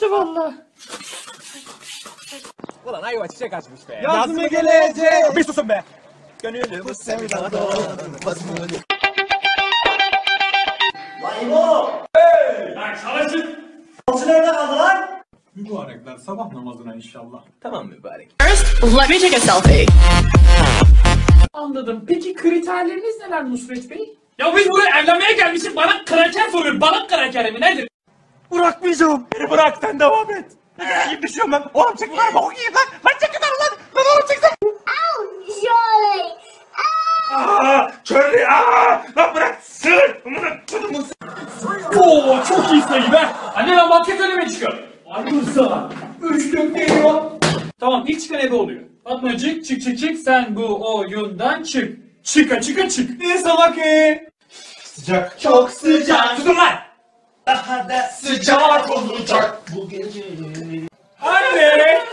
geçti valla. Ulan ayva çiçek açmış be. Yaz mı gelecek? Bir susun be. Gönüllü bu sevdada Mübarekler sabah namazına inşallah. Tamam mübarek. Let me take a selfie. Anladım. Peki kriterleriniz neler Nusret Bey? Ya biz buraya evlenmeye gelmişiz. Bana kraker soruyor. Balık krakeri mi nedir? Bırakmayacağım. Beni bırak sen devam et. Ne kadar iyi düşüyorum ben. Oğlum çek yukarı bak okuyayım lan. Lan çek yukarı lan. Lan oğlum çeksen. Surely. Aaa. Çörlü aaa. Lan bırak. Sığır. Amına kodumun Oo çok iyi sayı be. Anne ben basket önüme çıkıyor. Ayrılsa. Üç dört geliyor. Tamam ilk çıkan ebe oluyor. Fatmacık çık çık çık sen bu oyundan çık. Çıka çıka çık. Ne salak e? Sıcak. Çok sıcak. Tutun lan. Da sıcak olacak bu gece. Anne.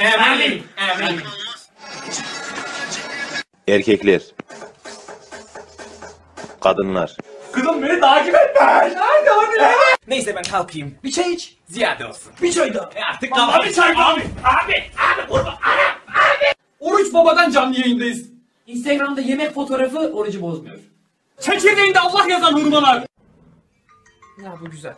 Emin. Emin. Erkekler. Kadınlar. Kızım beni takip etme. Hadi hadi. Neyse ben kalkayım. Bir çay iç. Ziyade olsun. Bir çay daha. E artık Abi kalk. çay abi. Abi. Abi vurma. Abi. Abi. Oruç babadan canlı yayındayız. Instagram'da yemek fotoğrafı orucu bozmuyor. Çekirdeğinde Allah yazan hurmalar. Ya bu güzel.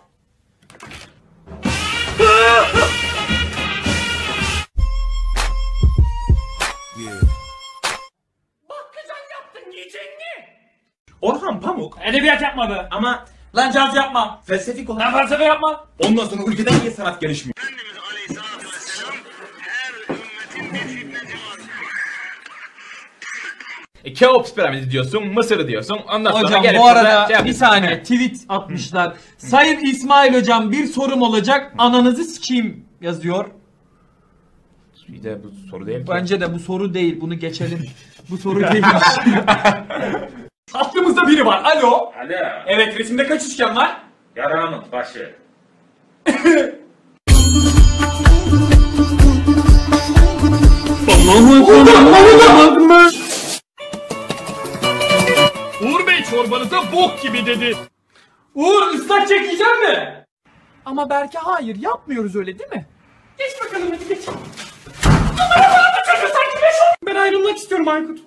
Orhan Pamuk Edebiyat yapmadı. ama Lan caz yapma. felsefik Lan olarak felsefe yapma. ondan sonra ülkeden niye sanat gelişmiyor? Keops piramidi diyorsun, Mısır diyorsun. Ondan sonra Hocam gelip bu arada şey bir yapıyorsun. saniye tweet atmışlar. Sayın İsmail hocam bir sorum olacak. Ananızı sikeyim yazıyor. Bir de bu soru değil ki. Bence de bu soru değil. Bunu geçelim. bu soru değil. Hattımızda biri var. Alo. Alo. Evet resimde kaç üçgen var? Yaranın başı. Uğur Bey çorbanıza bok gibi dedi. Uğur ıslak çekeceğim mi? Ama Berke hayır yapmıyoruz öyle değil mi? Geç bakalım hadi geç. Aman bana da çocuğu sanki beş oldu. Ben ayrılmak istiyorum Aykut.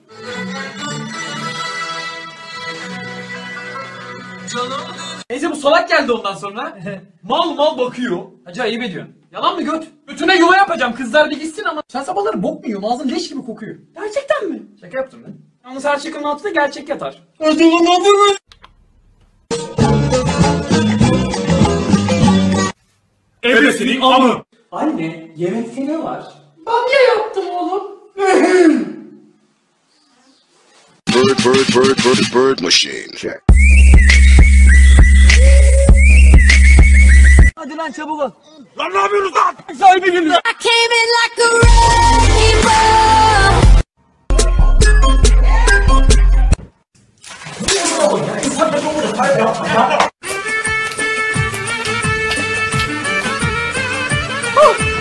Neyse bu salak geldi ondan sonra. mal mal bakıyor. Hacı ayıp ediyorsun. Yalan mı göt? Bütüne yuva yapacağım. Kızlar bir gitsin ama. Sen sabahları bok mu yiyorsun? Ağzın leş gibi kokuyor. Gerçekten mi? Şaka yaptım ben. Yalnız her şakanın altında gerçek yatar. Ebesinin amı. Anne, yemekte ne var? Bamya yaptım oğlum. Bird, bird, bird, bird, bird machine. Check. Hadi lan çabuk ol. Lan ne yapıyorsunuz lan? Sahibi geliyor. I came in like a rainbow.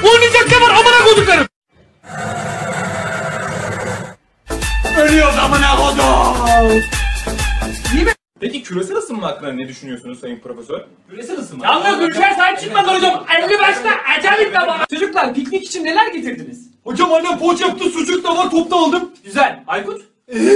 Oynayacak ne var amına koduklarım. Ölüyoruz amına kodum. Peki küresel ısınma hakkında ne düşünüyorsunuz sayın profesör? Küresel ısınma. Yalnız ülkeye sahip çıkmadan hocam. 50 başta acayip de bana. Çocuklar piknik için neler getirdiniz? Hocam annem poğaça yaptı sucuk da var topta aldım. Güzel. Aykut? Çocuklar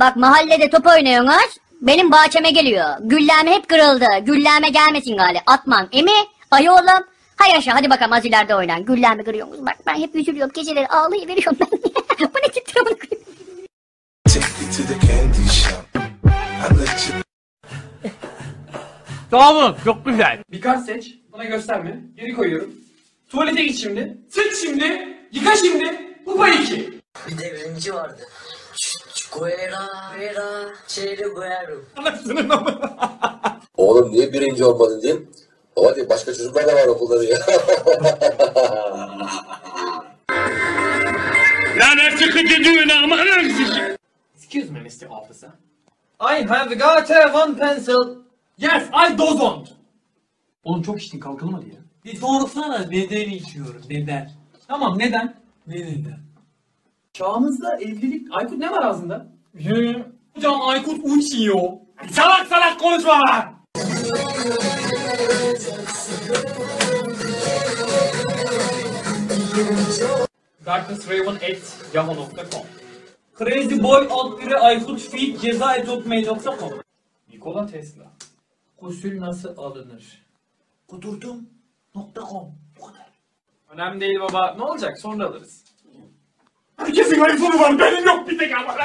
bak mahallede top oynuyorsunuz. Benim bahçeme geliyor. Gülleme hep kırıldı. Gülleme gelmesin gali. Atman. Emi? Ayı oğlum. Hay aşağı hadi bakalım az ileride oynan. Gülleme kırıyorsunuz. Bak ben hep üzülüyorum. Geceleri ağlayıveriyorum ben. Bu ne tiptir amına koyayım? Tamam çok güzel. Bir kart seç. Bana gösterme. Geri koyuyorum. Tuvalete git şimdi. Sıç şimdi. Yıka şimdi. Kupa 2. Bir devrimci vardı. Guerra, Guerra, Che Guerra. Oğlum niye birinci olmadın diyeyim. Hadi başka çocuklar da var okulda diye. Excuse me Mr. Officer. I have got a one pencil. Yes, I don't want. Oğlum çok içtin kalkalım hadi ya. Bir sorsana neden içiyorum neden? Tamam neden? Ne neden? Çağımızda evlilik... Aykut ne var ağzında? Hocam Aykut uçuyor. Salak salak konuşma lan. darknessraven.yahoo.com Crazyboy alt biri Aykut feed ceza et hotmail.com Nikola Tesla Gusül nasıl alınır? Kudurdum.com Bu kadar. Önemli değil baba. Ne olacak? Sonra alırız. Herkesin iPhone'u var benim yok bir tek ama.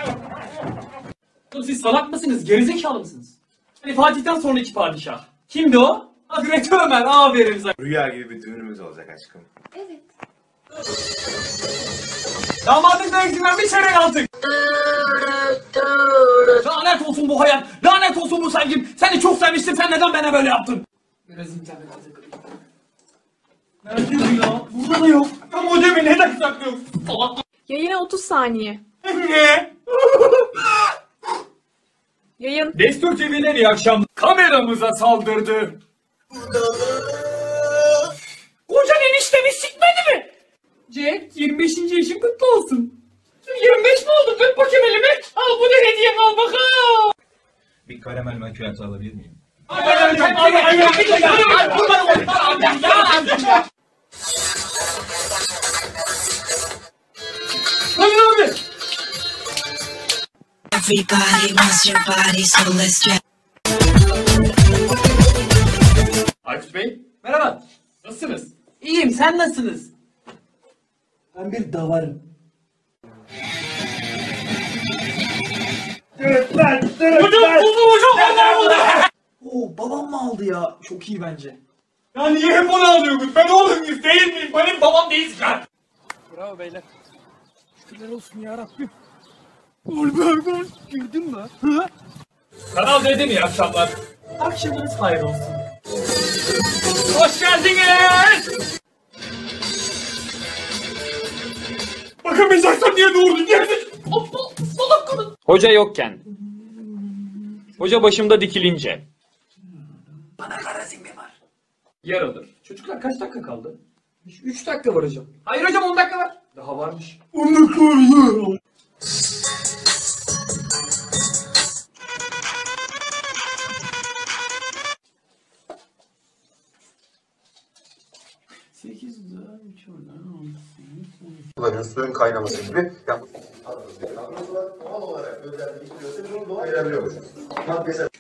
Oğlum siz salak mısınız? Gerizekalı mısınız? Hani Fatih'ten sonraki padişah. Kimdi o? Hazreti Ömer. Aferin sana. Rüya gibi bir düğünümüz olacak aşkım. Damadın zevkinden bir çeyrek aldık. Lanet olsun bu hayat. Lanet olsun bu sevgim. Seni çok sevmiştim. Sen neden bana böyle yaptın? Biraz internete takılayım. Nerede bu ya? Burada da yok. Ya modemi neden saklıyorsun? Salak. Yayına 30 saniye. Ne? Yayın. Destur TV'den iyi akşam. Kameramıza saldırdı. Kocan eniştemi sikmedi mi? Jack 25. yaşın kutlu olsun. 25 mi oldu? Öp bakayım elimi. Al bu da hediyem al bakalım. Bir karamel makyajı alabilir miyim? Everybody wants your body, so let's try. Aykut Bey. Merhaba. Nasılsınız? İyiyim. Sen nasılsınız? Ben bir davarım. Hocam buldum hocam. Buldum. Oo babam mı aldı ya? Çok iyi bence. Ya niye hep onu alıyorsunuz? Ben oğlum muyuz değil miyim? Benim babam değilsin ya. Kanal D'de mi iyi akşamlar? Akşamınız hayır olsun. Hoş geldiniz. Bakamayacaksan niye doğurdun? Niye? Hoca yokken. Hoca başımda dikilince. Yer alır. Çocuklar kaç dakika kaldı? 3 dakika var hocam. Hayır hocam 10 dakika var. Daha varmış. 10 dakika var. Suların suyun kaynaması gibi. Yani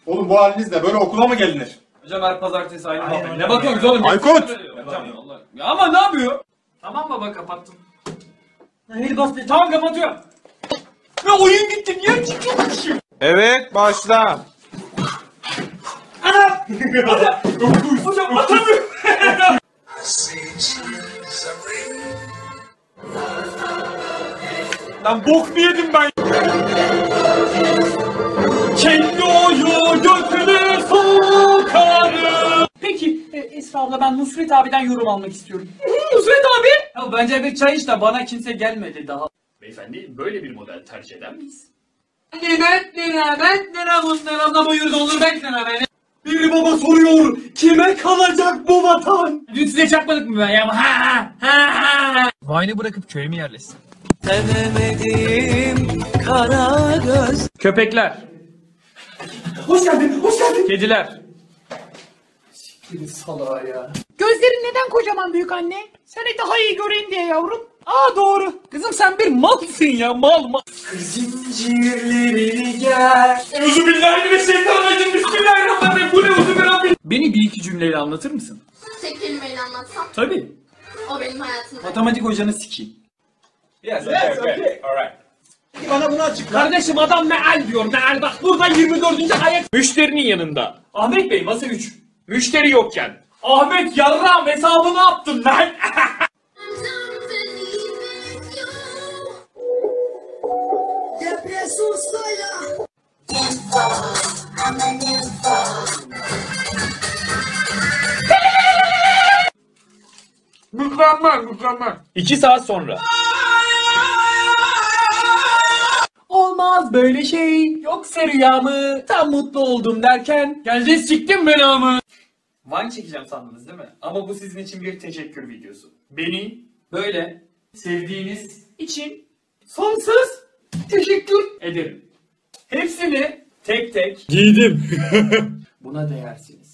Oğlum bu halinizle böyle okula mı gelinir? Hocam her pazartesi aynı muhabbet. Ne bakıyorsunuz oğlum? Aykut! Hocam Allah. Ya ama ne yapıyor? Tamam baba kapattım. Hayır bas be. Tamam kapatıyorum. Ya oyun gitti. Niye çıkıyormuşum? Evet başla. Hocam atamıyorum. Lan bok mu yedim ben? Kendi oyu götünü sokarım. Peki e, Esra abla ben Nusret abiden yorum almak istiyorum. Nusret abi? Ya bence bir çay iç de bana kimse gelmedi daha. Beyefendi böyle bir model tercih eder miyiz? Nimet nimet nimet nimet buyur olur bekleme beni. Bir baba soruyor kime kalacak bu vatan? Dün size çakmadık mı ben ya? Ha ha ha ha. Vine'ı bırakıp köye mi yerleşsin? Köpekler. Hoş geldin, hoş geldin. Kediler. Gözlerin neden kocaman büyük anne? Seni daha iyi göreyim diye yavrum. Aa doğru. Kızım sen bir malsın ya mal mal. Zincirlerini gel. Euzubillahimineşşeytanirracim. Bismillahirrahmanirrahim. Bu ne uzun bir Rabbim. Beni bir iki cümleyle anlatır mısın? Tek kelimeyle anlatsam Tabii. o benim hayatımda. Matematik hocanı sikeyim. Yes, okay, okay. Alright. Bana bunu açıkla. Kardeşim adam meal diyor meal. Bak burada 24. ayet. Müşterinin yanında. Ahmet Bey masa 3. Müşteri yokken. Ahmet yarram hesabını yaptın lan. Mükemmel mükemmel. İki saat sonra. Olmaz böyle şey. Yoksa rüya mı? Tam mutlu oldum derken. Geldi siktim belamı. Vine çekeceğim sandınız değil mi? Ama bu sizin için bir teşekkür videosu. Beni böyle sevdiğiniz için sonsuz teşekkür ederim. Hepsini tek tek Giydim. buna değersiniz.